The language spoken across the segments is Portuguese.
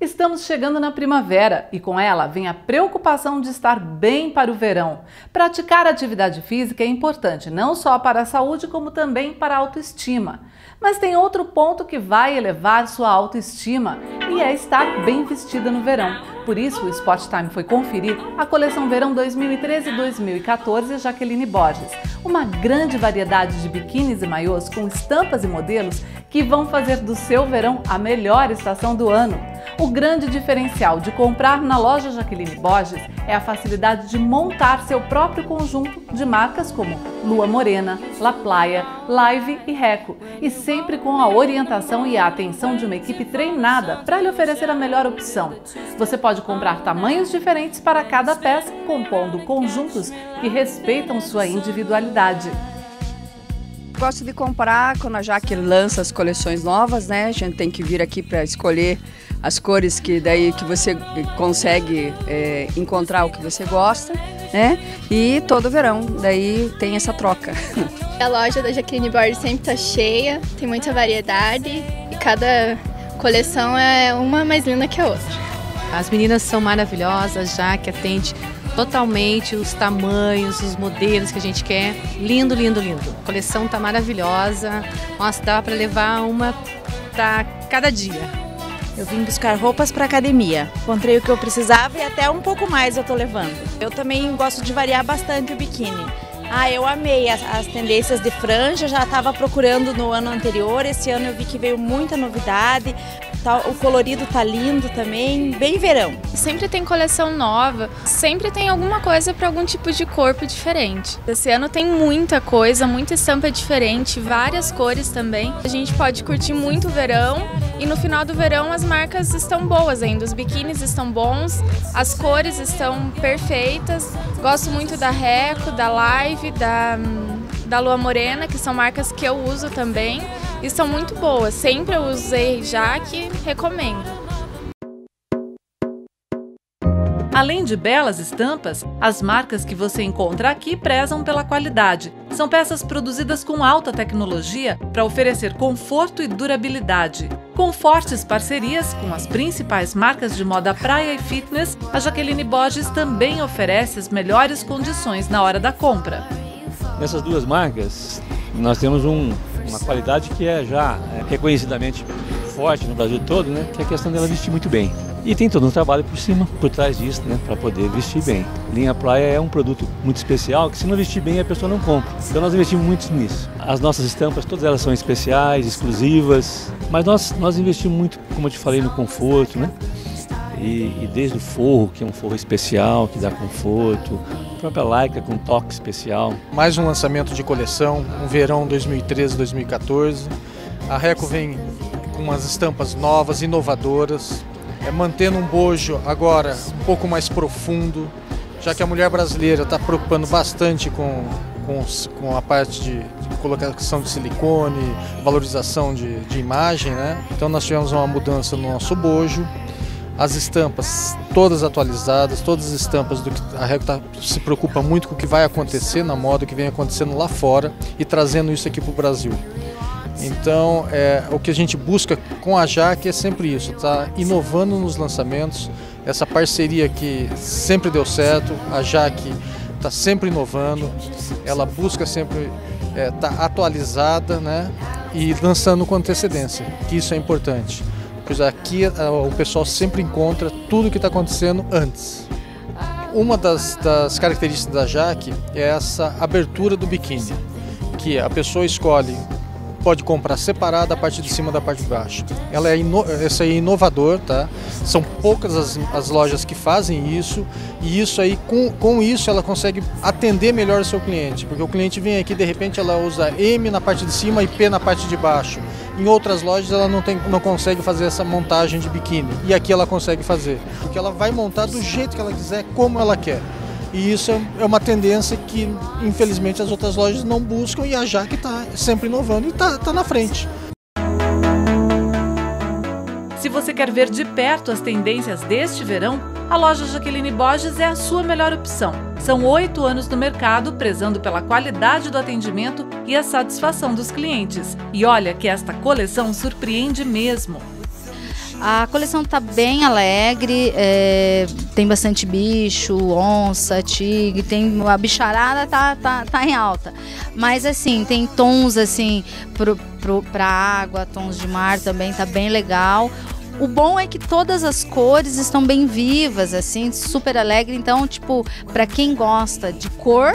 Estamos chegando na primavera e com ela vem a preocupação de estar bem para o verão. Praticar atividade física é importante não só para a saúde, como também para a autoestima. Mas tem outro ponto que vai elevar sua autoestima e é estar bem vestida no verão. Por isso, o Sport Time foi conferir a coleção Verão 2013-2014 Jaqueline Borges. Uma grande variedade de biquínis e maiôs com estampas e modelos que vão fazer do seu verão a melhor estação do ano. O grande diferencial de comprar na loja Jaqueline Borges é a facilidade de montar seu próprio conjunto de marcas como Lua Morena, La Playa, Live e Reco, e sempre com a orientação e a atenção de uma equipe treinada para lhe oferecer a melhor opção. Você pode comprar tamanhos diferentes para cada peça, compondo conjuntos que respeitam sua individualidade. Gosto de comprar quando a Jaque lança as coleções novas, né? A gente tem que vir aqui para escolher as cores que daí que você consegue é, encontrar o que você gosta, né? E todo verão daí tem essa troca. A loja da Jaqueline Borges sempre está cheia, tem muita variedade e cada coleção é uma mais linda que a outra. As meninas são maravilhosas, já que atende totalmente os tamanhos, os modelos que a gente quer. Lindo, lindo, lindo. A coleção tá maravilhosa. Nossa, dá para levar uma para cada dia. Eu vim buscar roupas para academia. Encontrei o que eu precisava e até um pouco mais eu tô levando. Eu também gosto de variar bastante o biquíni. Ah, eu amei as, as tendências de franja, já estava procurando no ano anterior. Esse ano eu vi que veio muita novidade. Tá, o colorido tá lindo também, bem verão. Sempre tem coleção nova, sempre tem alguma coisa para algum tipo de corpo diferente. Esse ano tem muita coisa, muita estampa diferente, várias cores também. A gente pode curtir muito o verão e no final do verão as marcas estão boas ainda, os biquínis estão bons, as cores estão perfeitas. Gosto muito da Reco, da Live, da, da Lua Morena, que são marcas que eu uso também e são muito boas. Sempre eu usei já que recomendo. Além de belas estampas, as marcas que você encontra aqui prezam pela qualidade. São peças produzidas com alta tecnologia para oferecer conforto e durabilidade. Com fortes parcerias com as principais marcas de moda praia e fitness, a Jaqueline Borges também oferece as melhores condições na hora da compra. Nessas duas marcas, nós temos um, uma qualidade que é já é, reconhecidamente forte no Brasil todo, né? que é a questão dela vestir muito bem. E tem todo um trabalho por cima, por trás disso, né, para poder vestir bem. Linha Praia é um produto muito especial que se não vestir bem a pessoa não compra. Então nós investimos muito nisso. As nossas estampas, todas elas são especiais, exclusivas, mas nós, nós investimos muito, como eu te falei, no conforto, né? E, e desde o forro, que é um forro especial, que dá conforto, a própria Lycra com toque especial. Mais um lançamento de coleção, um verão 2013-2014. A Reco vem com umas estampas novas, inovadoras, é, mantendo um bojo agora um pouco mais profundo, já que a mulher brasileira está preocupando bastante com, com, com a parte de, de, colocação de silicone, valorização de, de imagem, né? Então nós tivemos uma mudança no nosso bojo, as estampas todas atualizadas, todas as estampas do que a Rego tá, se preocupa muito com o que vai acontecer na moda, o que vem acontecendo lá fora e trazendo isso aqui para o Brasil. Então, é, o que a gente busca com a Jaque é sempre isso, tá inovando nos lançamentos, essa parceria que sempre deu certo, a Jaque está sempre inovando, ela busca sempre estar é, tá atualizada né, e lançando com antecedência, que isso é importante. Pois aqui o pessoal sempre encontra tudo o que está acontecendo antes. Uma das, das características da Jaque é essa abertura do biquíni, que a pessoa escolhe pode comprar separada a parte de cima da parte de baixo. Ela é ino... Esse aí é inovador, tá? São poucas as, as lojas que fazem isso e isso aí, com, com isso, ela consegue atender melhor o seu cliente, porque o cliente vem aqui de repente ela usa M na parte de cima e P na parte de baixo. Em outras lojas ela não, tem, não consegue fazer essa montagem de biquíni e aqui ela consegue fazer, porque ela vai montar do jeito que ela quiser, como ela quer. E isso é, é uma tendência que, infelizmente, as outras lojas não buscam e a Jaque está sempre inovando e está tá na frente. Se você quer ver de perto as tendências deste verão, a loja Jaqueline Borges é a sua melhor opção. São oito anos no mercado, prezando pela qualidade do atendimento e a satisfação dos clientes. E olha que esta coleção surpreende mesmo. A coleção tá bem alegre, é, tem bastante bicho, onça, tigre, tem a bicharada tá, tá, tá em alta. Mas assim, tem tons assim pra água, tons de mar também tá bem legal. O bom é que todas as cores estão bem vivas, assim, super alegre. Então, tipo, para quem gosta de cor,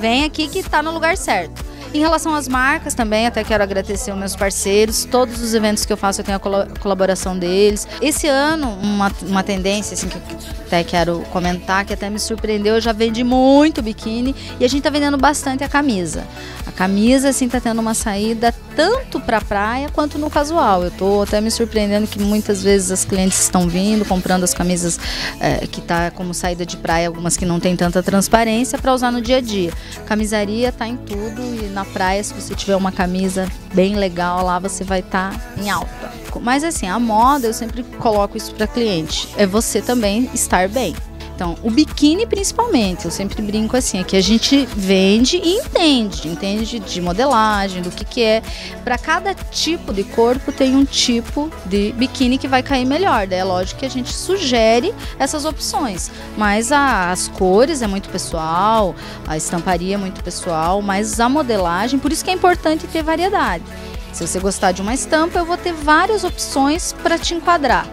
vem aqui que tá no lugar certo. Em relação às marcas também, até quero agradecer aos meus parceiros. Todos os eventos que eu faço eu tenho a colaboração deles. Esse ano, uma, uma tendência assim, que até quero comentar, que até me surpreendeu, eu já vendi muito biquíni e a gente está vendendo bastante a camisa. A camisa, assim, tá tendo uma saída tanto para praia quanto no casual. Eu tô até me surpreendendo que muitas vezes as clientes estão vindo, comprando as camisas é, que tá como saída de praia, algumas que não tem tanta transparência para usar no dia a dia. Camisaria tá em tudo e na praia, se você tiver uma camisa bem legal lá, você vai estar tá em alta. Mas assim, a moda, eu sempre coloco isso para cliente, é você também estar bem. Então, o biquíni principalmente, eu sempre brinco assim, é que a gente vende e entende, entende de modelagem, do que que é. Para cada tipo de corpo tem um tipo de biquíni que vai cair melhor. Daí é lógico que a gente sugere essas opções, mas a, as cores é muito pessoal, a estamparia é muito pessoal, mas a modelagem, por isso que é importante ter variedade. Se você gostar de uma estampa, eu vou ter várias opções para te enquadrar.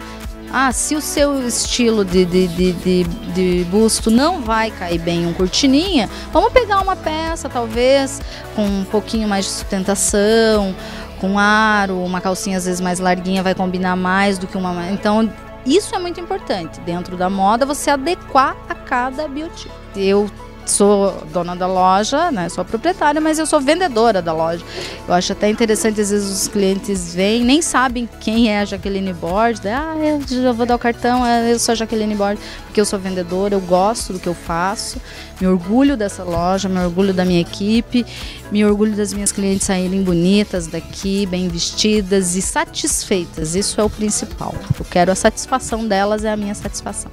Ah, se o seu estilo de, de, de, de, de busto não vai cair bem um cortininha, vamos pegar uma peça, talvez, com um pouquinho mais de sustentação, com aro, uma calcinha às vezes mais larguinha vai combinar mais do que uma. Então, isso é muito importante dentro da moda, você adequar a cada biotipo. Eu sou dona da loja, né? Sou proprietária, mas eu sou vendedora da loja. Eu acho até interessante, às vezes os clientes vêm, nem sabem quem é a Jaqueline Borges. Né? Ah, eu já vou dar o cartão, é, eu sou a Jaqueline Borges, porque eu sou vendedora, eu gosto do que eu faço, me orgulho dessa loja, me orgulho da minha equipe, me orgulho das minhas clientes saírem bonitas daqui, bem vestidas e satisfeitas. Isso é o principal. Eu quero a satisfação delas, é a minha satisfação.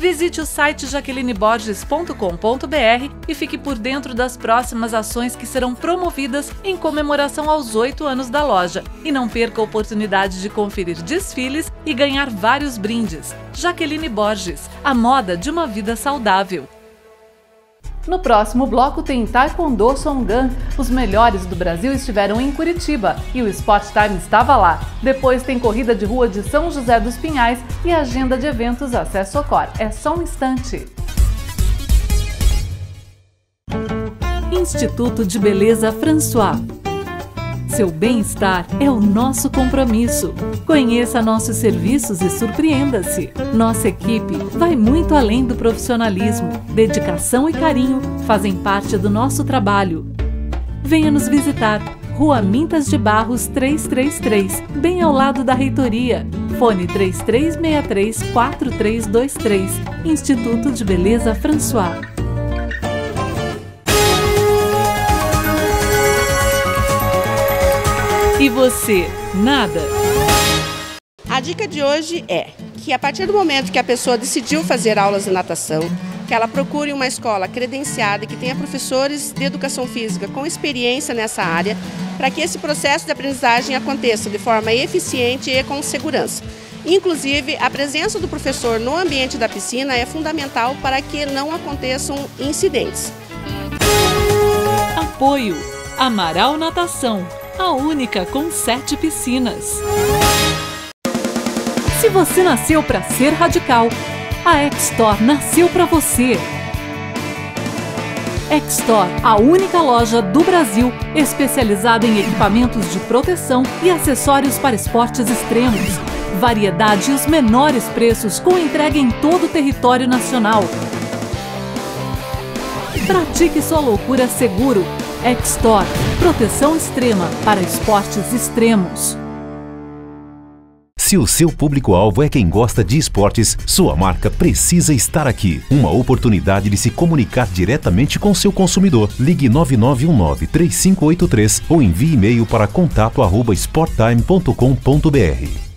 Visite o site jaquelineborges.com.br e fique por dentro das próximas ações que serão promovidas em comemoração aos oito anos da loja. E não perca a oportunidade de conferir desfiles e ganhar vários brindes. Jaqueline Borges, a moda de uma vida saudável. No próximo bloco tem Taekwondo Songan. Os melhores do Brasil estiveram em Curitiba e o Spot Time estava lá. Depois tem corrida de rua de São José dos Pinhais e agenda de eventos Acesso Socor. É só um instante. Instituto de Beleza François seu bem-estar é o nosso compromisso. Conheça nossos serviços e surpreenda-se. Nossa equipe vai muito além do profissionalismo. Dedicação e carinho fazem parte do nosso trabalho. Venha nos visitar. Rua Mintas de Barros 333, bem ao lado da reitoria. Fone 3363 4323. Instituto de Beleza François. E você, nada? A dica de hoje é que a partir do momento que a pessoa decidiu fazer aulas de natação, que ela procure uma escola credenciada e que tenha professores de educação física com experiência nessa área, para que esse processo de aprendizagem aconteça de forma eficiente e com segurança. Inclusive, a presença do professor no ambiente da piscina é fundamental para que não aconteçam incidentes. Apoio Amaral Natação a única com sete piscinas. Se você nasceu para ser radical, a X-Store nasceu para você. X-Store, a única loja do Brasil especializada em equipamentos de proteção e acessórios para esportes extremos. Variedade e os menores preços com entrega em todo o território nacional. Pratique sua loucura seguro X-Store, proteção extrema para esportes extremos. Se o seu público-alvo é quem gosta de esportes, sua marca precisa estar aqui. Uma oportunidade de se comunicar diretamente com seu consumidor. Ligue 9919-3583 ou envie e-mail para contato@sporttime.com.br.